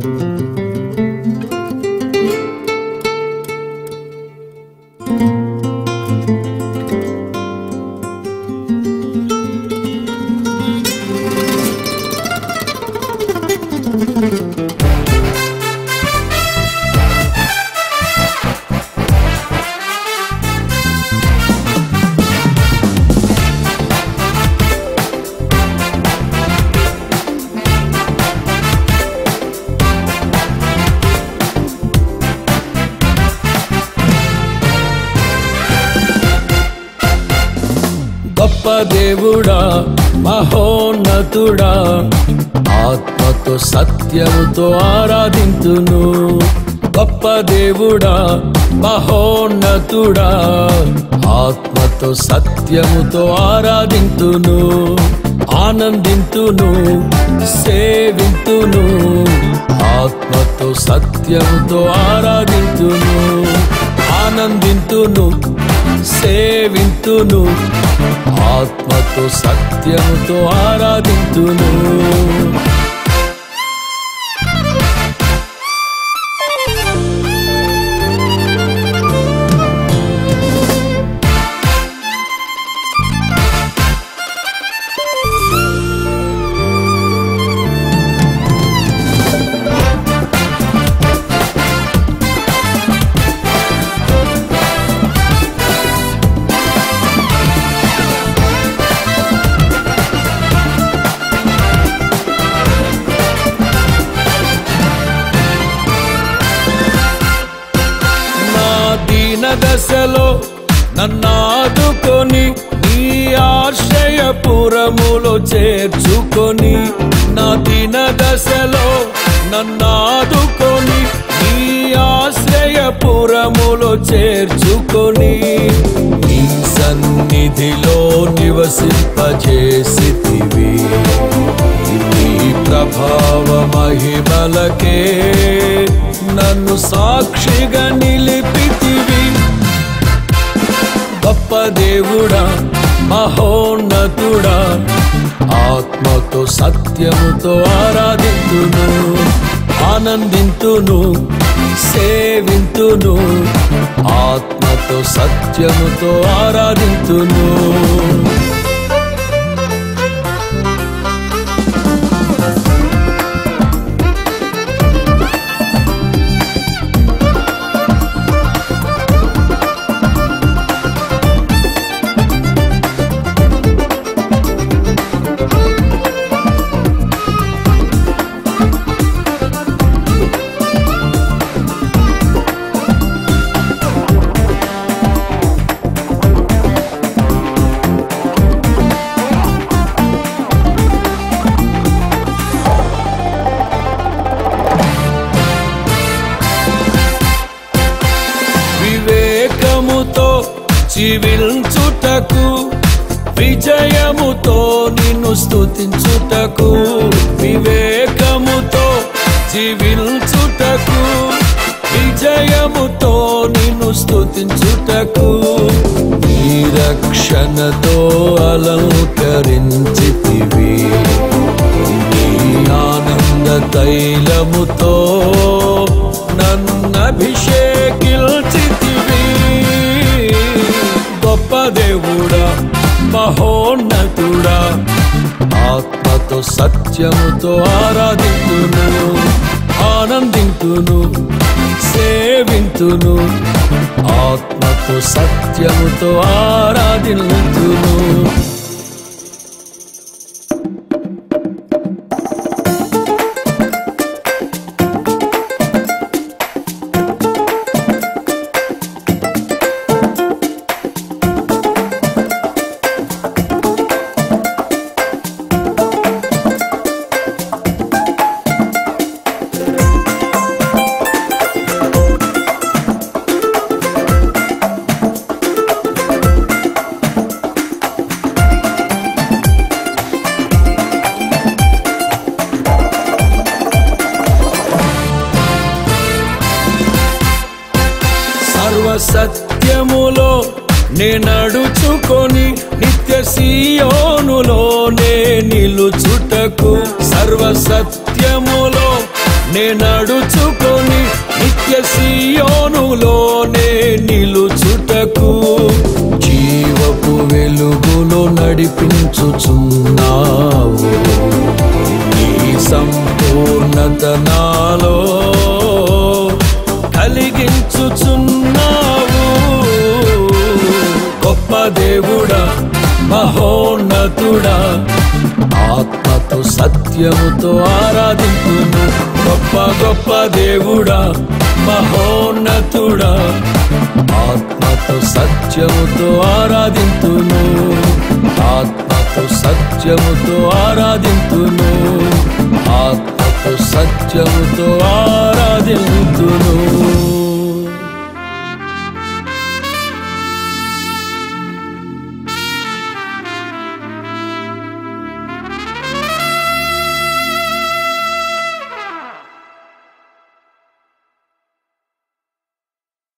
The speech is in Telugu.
Música దేవుడా మహోన్నతుడా. ఆత్మతో సత్యముతో ఆరాధింతును. గొప్ప దేవుడా మహోన్నతుడా. ఆత్మతో సత్యముతో ఆరాధింతును. ఆనందింతును సేవింతును. ఆత్మతో సత్యముతో ఆరాధింతును. ఆనందింతును సేవింతును ఆత్మతో సత్యముతో ఆరాధింతును. దశలో నన్నాదుకొని నీ ఆశ్రయపురములో చేర్చుకొని నా దిన దశలో నన్నాదుకొని నీ ఆశ్రయపురములో చేర్చుకొని నీ సన్నిధిలో నివసింపజేసితివి. నీ ప్రభావ మహిమలకే నన్ను సాక్షిగా నిలిపితివి. గొప్ప దేవుడా మహోన్నతుడా ఆత్మతో సత్యముతో ఆరాధింతును ఆనందింతును సేవింతును ఆత్మతో సత్యముతో ఆరాధింతును. జీవించుటకు విజయముతో నిన్ను స్థుతించుటకు వివేకముతో జీవించుటకు విజయముతో నిన్ను స్థుతించుటకు నీ రక్షణతో అలంకరించితివి. నీ ఆనంద తైలముతో నన్నభిషేక దేవుడా మహోన్నతుడా. ఆత్మతో సత్యముతో ఆరాధితును ఆనందింతును సేవింతును. ఆత్మతో సత్యముతో ఆరాధింతును. నేనడుచుకొని నిత్య సీయోనులోనే నిలుచుటకు సర్వసత్యములో నేనడుచుకొని నిత్య సీయోనులోనే నిలుచుటకు జీవపు వెలుగులో నడిపించుచున్నావు. నీ సంపూర్ణత నాలో కలిగించుచున్నావు. మహోన్నతుడా ఆత్మతో సత్యముతో ఆరాధింపును. గొప్ప గొప్ప దేవుడా మహోన్నతుడా. ఆత్మతో సత్యముతో ఆరాధింతును ఆత్మతో సత్యముతో ఆరాధింతును ఆత్మతో సత్యముతో ఆరాధింతును